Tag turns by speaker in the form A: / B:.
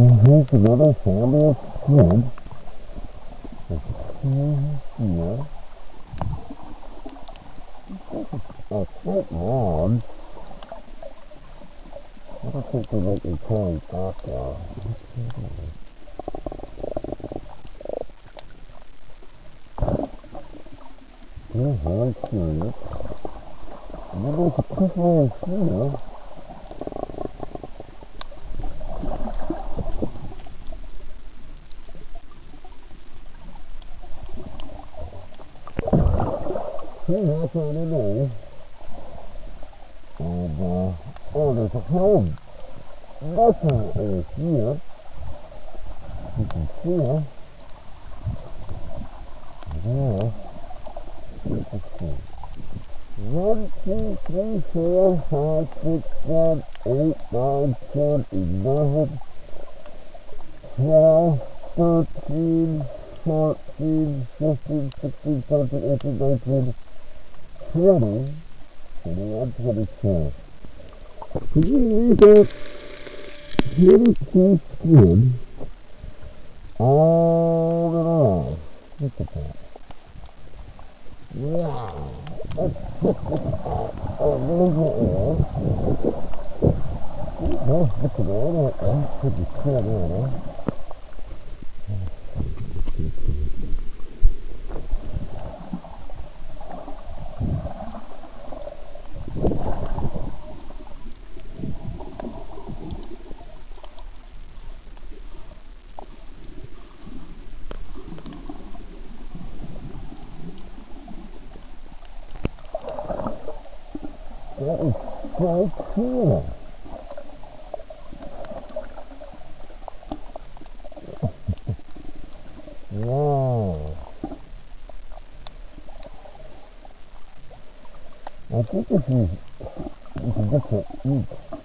A: And here's another family of squid. here. They're quite large. I don't think they make me carry back there. Here's one curious. And then there's a prisoner in here. Okay, that's what it is. And, uh, oh, there's a whole button is here. You can see it. There. Let's see. 1, 2, 3, 4, 5, 6, 7, 8, 9, 10, 11, 12, 13, 14, 15, 16, 17, 18, 19, Teddy for the Exodus Camp. Could you read that? Teddy T. Squid all around. Look at that. Wow. Let's Oh, there's That's pretty That is so cool. wow. I think this is, this is different each.